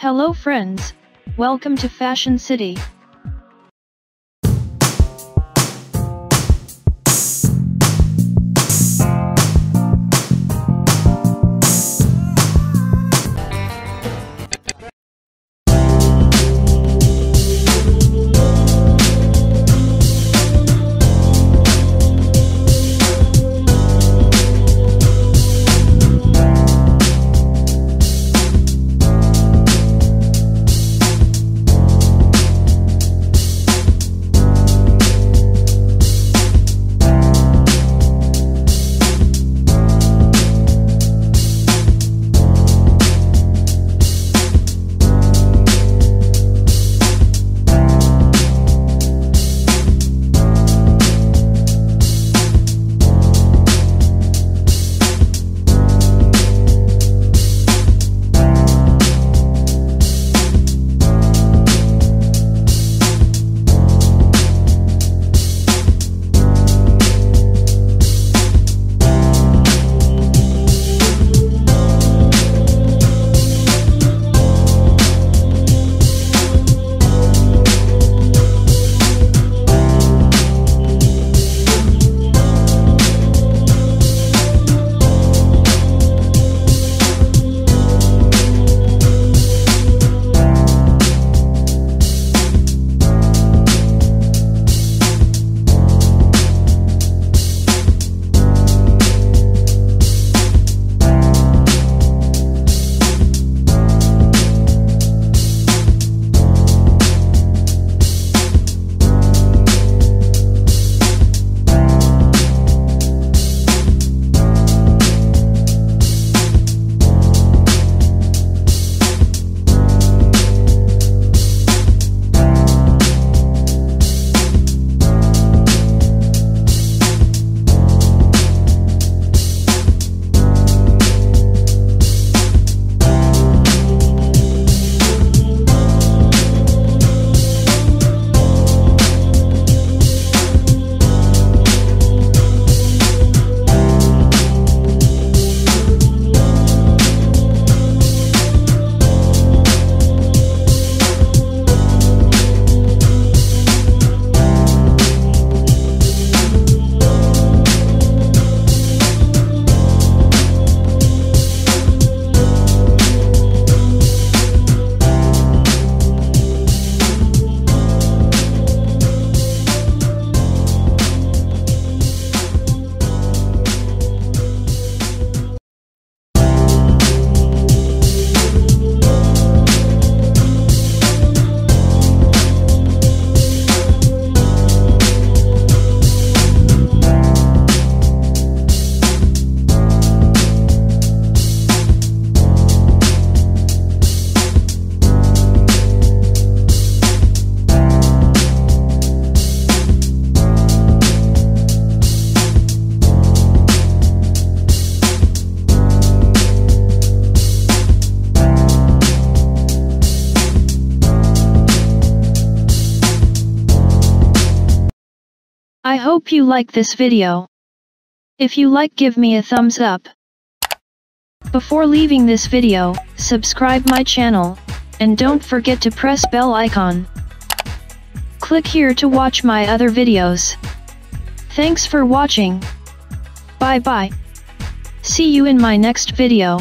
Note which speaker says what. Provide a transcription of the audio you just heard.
Speaker 1: Hello friends, welcome to Fashion City. I hope you like this video. If you like give me a thumbs up. Before leaving this video, subscribe my channel, and don't forget to press bell icon. Click here to watch my other videos. Thanks for watching. Bye bye. See you in my next video.